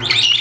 you.